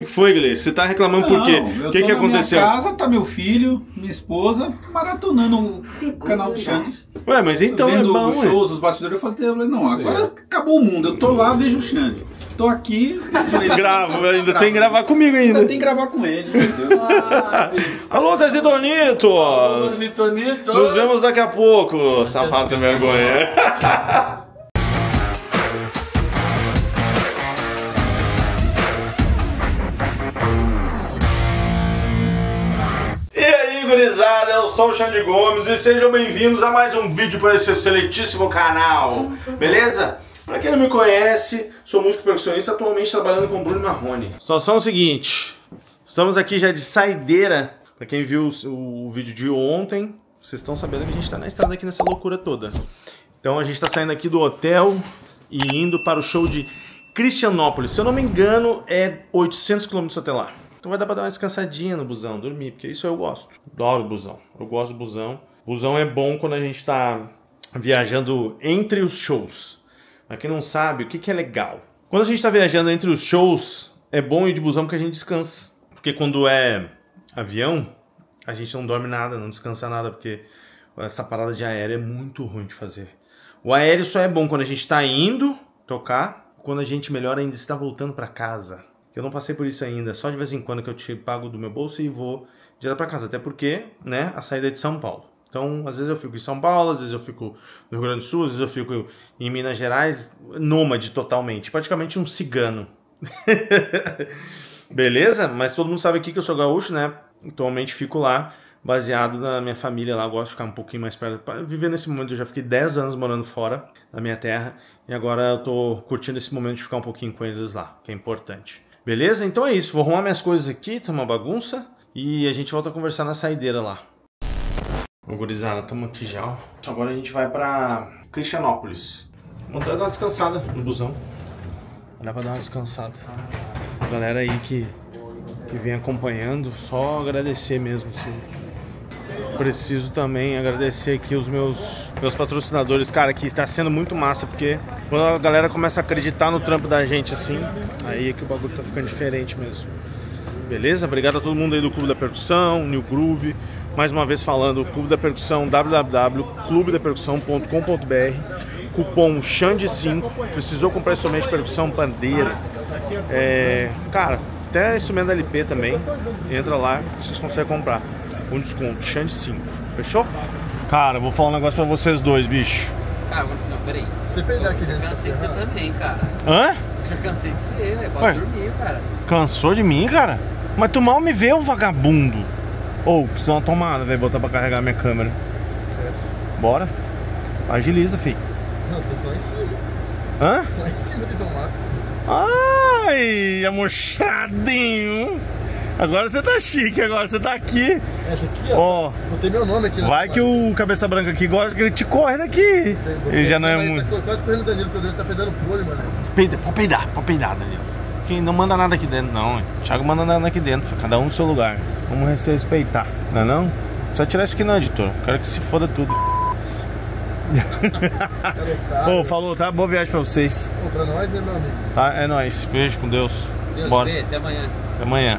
O que foi, Gleice? Você tá reclamando por quê? O que, que na aconteceu? Minha casa tá meu filho, minha esposa, maratonando o canal do Xande. Ué, mas então é vendo bom, os shows, os bastidores. Eu falei, eu falei, não, agora acabou o mundo. Eu tô lá, vejo o Xande. Tô aqui, vejo ele. Gravo, ainda tem que gravar comigo ainda. Ainda tem que gravar com ele, entendeu? Alô, Zezé Donito! Bonito, bonito. Nos vemos daqui a pouco, safado sem vergonha. gurizada, eu sou o Xande Gomes e sejam bem-vindos a mais um vídeo para esse excelentíssimo canal, beleza? Pra quem não me conhece, sou músico percussionista, atualmente trabalhando com Bruno Marrone. Situação é o seguinte, estamos aqui já de saideira, pra quem viu o, o vídeo de ontem, vocês estão sabendo que a gente tá na estrada aqui nessa loucura toda. Então a gente tá saindo aqui do hotel e indo para o show de Cristianópolis. Se eu não me engano, é 800 km até lá. Então vai dar pra dar uma descansadinha no busão, dormir, porque isso eu gosto. Adoro busão. Eu gosto do busão. Busão é bom quando a gente tá viajando entre os shows. Pra quem não sabe, o que, que é legal? Quando a gente tá viajando entre os shows, é bom ir de busão porque a gente descansa. Porque quando é avião, a gente não dorme nada, não descansa nada, porque essa parada de aéreo é muito ruim de fazer. O aéreo só é bom quando a gente tá indo tocar, quando a gente melhor ainda está voltando para casa. Eu não passei por isso ainda, só de vez em quando que eu te pago do meu bolso e vou direto para casa, até porque, né, a saída é de São Paulo. Então, às vezes eu fico em São Paulo, às vezes eu fico no Rio Grande do Sul, às vezes eu fico em Minas Gerais, nômade totalmente, praticamente um cigano. Beleza? Mas todo mundo sabe aqui que eu sou gaúcho, né? Atualmente fico lá, baseado na minha família lá, gosto de ficar um pouquinho mais perto. Viver nesse momento, eu já fiquei 10 anos morando fora da minha terra e agora eu tô curtindo esse momento de ficar um pouquinho com eles lá, que é importante. Beleza? Então é isso, vou arrumar minhas coisas aqui, tá uma bagunça e a gente volta a conversar na saideira lá. Ô gurizada, tamo aqui já. Agora a gente vai pra Cristianópolis. Vamos dar uma descansada no busão. Dá pra dar uma descansada. Galera aí que, que vem acompanhando, só agradecer mesmo. Assim. Preciso também agradecer aqui os meus, meus patrocinadores, cara, que está sendo muito massa, porque quando a galera começa a acreditar no trampo da gente assim, aí é que o bagulho tá ficando diferente mesmo. Beleza? Obrigado a todo mundo aí do Clube da Percussão, New Groove. Mais uma vez falando, Clube da Percussão, www.clubedapercussão.com.br Cupom XANDE5 Precisou comprar de percussão, pandeira é, Cara, até instrumento LP também Entra lá vocês conseguem comprar Com desconto, XANDE5 Fechou? Cara, vou falar um negócio pra vocês dois, bicho Cara, não, peraí. Você peidar aqui Eu dentro. cansei de ser também, cara. Hã? Eu já cansei de ser, velho. Ué? Pode dormir, cara. Cansou de mim, cara? Mas tu mal me vê, ô vagabundo Ou, precisa uma tomada, velho, botar pra carregar minha câmera Bora Agiliza, fi Não, tô só em cima. Hã? Lá em cima de tomar. Ai, amostradinho. Agora você tá chique, agora você tá aqui. Essa aqui, ó. Ó, Botei meu nome aqui. na vai que o cabeça branca aqui gosta que ele te corre daqui. Ele já não é muito. Tá quase correndo o Danilo, porque o Danilo tá pedando pro olho, mano. Peida, pode peidar, pode peidar, Danilo. Quem não manda nada aqui dentro, não. hein? Thiago manda nada aqui dentro, cada um no seu lugar. Vamos se respeitar, não é não? Só tirar isso aqui não, editor. Quero que se foda tudo. Garotada. Ô, falou, tá? Boa viagem pra vocês. Pô, pra nós, né, meu amigo? Tá? É nóis. Beijo com Deus. Deus Bora. bem, até amanhã. Até amanhã.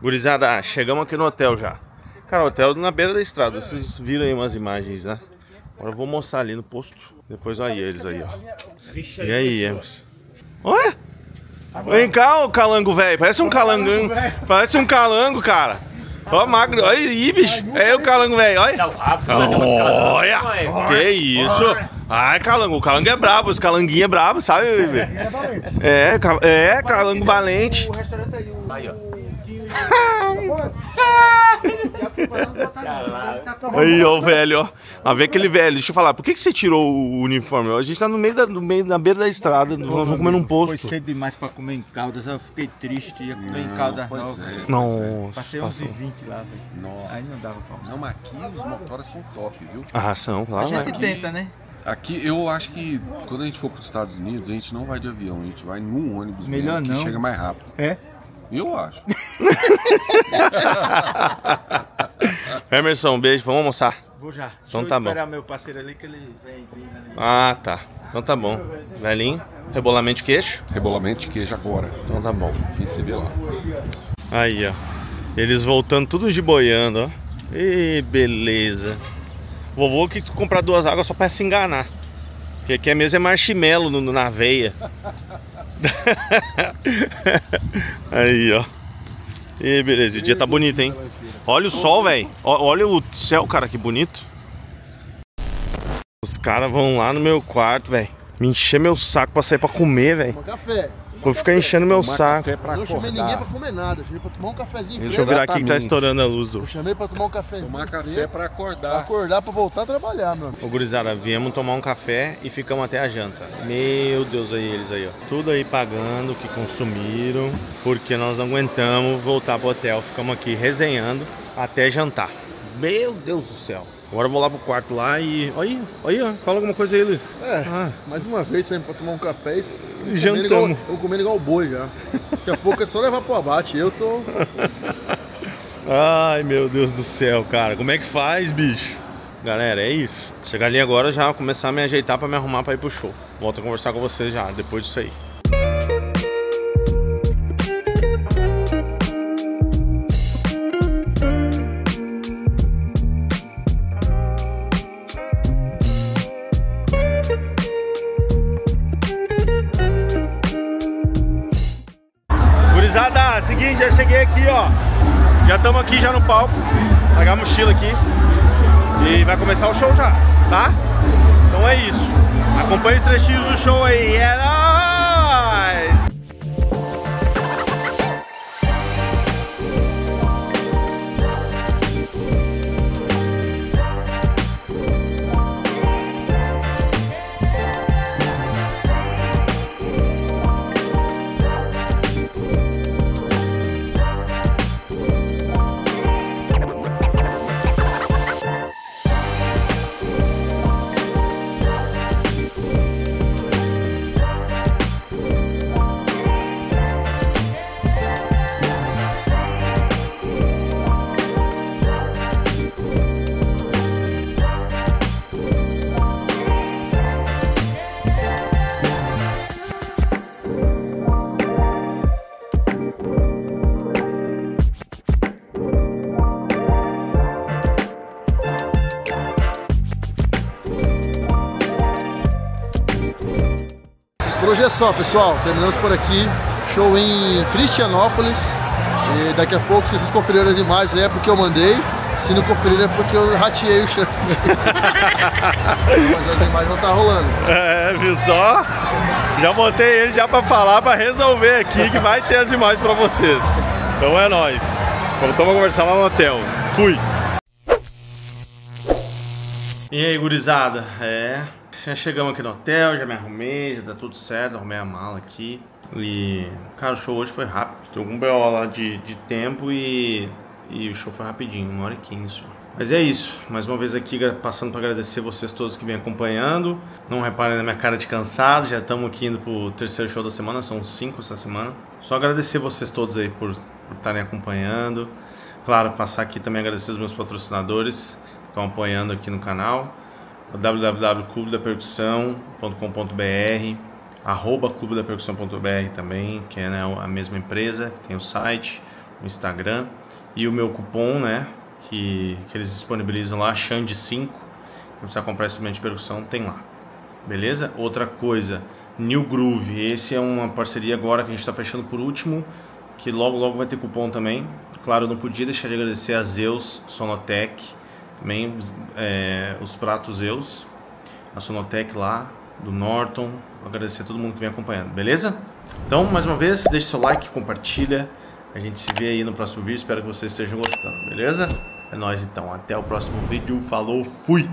Gurizada, chegamos aqui no hotel já. Cara, o hotel na beira da estrada. Vocês viram aí umas imagens, né? Agora eu vou mostrar ali no posto. Depois aí eles aí, ó. E aí, Emerson? Olha! Vem cá, ô calango velho. Parece um calango. Parece um calango, cara. Ó, magro. Olha aí, bicho. É o calango velho. Olha. Olha. Que isso. Ai, calango. O calango é brabo. Os calanguinhos é brabo, sabe, bebê? É, ca- é, calango valente. Aí, ó, o velho, ó. Mas vê aquele velho. Deixa eu falar, por que, que você tirou o uniforme? A gente tá no meio da, no meio, na beira da estrada. Nós vamos comer num Foi posto. cedo demais pra comer em Caldas, eu fiquei triste, ia comer em Caldas Novas. Nossa. Passei passou. 11h20 lá, velho. Nossa. Aí não dava pra almoçar. Não, mas aqui os motores são top, viu? A ração, A claro. gente né? tenta, né? Aqui eu acho que quando a gente for para os Estados Unidos, a gente não vai de avião, a gente vai num ônibus Melhor mesmo, que não. chega mais rápido. É. Eu acho. Emerson, um beijo, vamos almoçar. Vou já. Então Deixa tá eu bom. esperar meu parceiro ali que ele vem vindo ali. Ah, tá. Então tá bom. Velhinho, rebolamento de queixo. Rebolamento de queijo agora. Então tá bom. A gente se vê lá. Aí, ó. Eles voltando tudo de boiando, ó. E beleza. Vovô que comprar duas águas só pra se enganar. Porque aqui é mesmo é marshmallow no- na veia. Aí, ó. E beleza, o dia tá bonito, hein? Olha o sol, velho. Olha o céu, cara, que bonito. Os caras vão lá no meu quarto, velho. Me encher meu saco pra sair pra comer, velho. Café. Vou ficar enchendo meu Tomar saco. café pra não chamei ninguém pra acordar. comer nada, eu chamei pra tomar um cafezinho Deixa eu preto. virar aqui que tá Exatamente. estourando a luz do. Eu chamei pra tomar um cafezinho Tomar café preto, pra pra acordar. acordar pra voltar a trabalhar, meu amigo. Ô gurizada, viemos tomar um café e ficamos até a janta. Meu Deus aí, eles aí, ó. Tudo aí pagando o que consumiram, porque nós não aguentamos voltar pro hotel. Ficamos aqui resenhando até jantar. Meu Deus do céu. Agora eu vou lá pro quarto lá e. Olha aí, olha aí, ó. Fala alguma coisa aí, Luiz. É, Ah. mais uma vez saímos pra tomar um café e comendo Jantamos. igual, eu comendo igual boi já. Daqui a pouco é só levar pro abate. Eu tô. Ai, meu Deus do céu, cara. Como é que faz, bicho? Galera, é isso. Chegar ali agora já começar a me ajeitar pra me arrumar pra ir pro show. Volto a conversar com vocês já, depois disso aí. Gurizada, seguinte, já cheguei aqui, ó. Já estamos aqui já no palco. Pegar a mochila aqui. E vai começar o show já, tá? Então é isso. Acompanhe os trechinhos do show aí. É Por hoje é só, pessoal. Terminamos por aqui. Show em Cristianópolis. E daqui a pouco, se vocês conferirem as imagens, aí é porque eu mandei. Se não conferirem, é porque eu rateei o chão. Mas as imagens vão estar rolando. É, viu só? Já botei ele já pra falar, pra resolver aqui que vai ter as imagens pra vocês. Então é nóis. Voltamos a conversar lá no hotel. Fui. E aí, gurizada? É, já chegamos aqui no hotel, já me arrumei, já tá tudo certo, arrumei a mala aqui. E, cara, o show hoje foi rápido. Tem algum BO lá de, de tempo e, e o show foi rapidinho, uma hora e quinze só. Mas é isso, mais uma vez aqui passando para agradecer vocês todos que vêm acompanhando. Não reparem na minha cara de cansado, já estamos aqui indo pro terceiro show da semana, são cinco essa semana. Só agradecer vocês todos aí por estarem acompanhando. Claro, passar aqui também agradecer os meus patrocinadores que estão apoiando aqui no canal. Www.clubedapercussão.com.br arroba clubedapercussão.br também, que é né, a mesma empresa, que tem o site, o Instagram e o meu cupom, né, que, que eles disponibilizam lá, Xande5, quem precisar comprar instrumento de percussão, tem lá. Beleza? Outra coisa, New Groove, esse é uma parceria agora que a gente está fechando por último, que logo logo vai ter cupom também. Claro, não podia deixar de agradecer a Zeus Sonotec, também é, os pratos Zeus, a Sonotec lá, do Norton. Agradecer a todo mundo que vem acompanhando, beleza? Então, mais uma vez, deixe seu like, compartilha. A gente se vê aí no próximo vídeo. Espero que vocês estejam gostando, beleza? É nóis então. Até o próximo vídeo. Falou, fui!